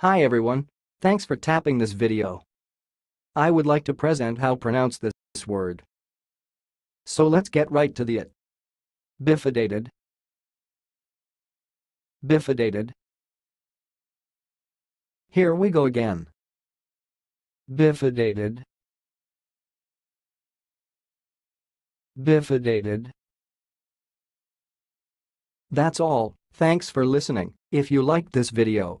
Hi everyone, thanks for tapping this video. I would like to present how pronounce this word. So let's get right to the it. Bifidated. Bifurcated. Here we go again. Bifidated. Bifidated. That's all, thanks for listening. If you liked this video,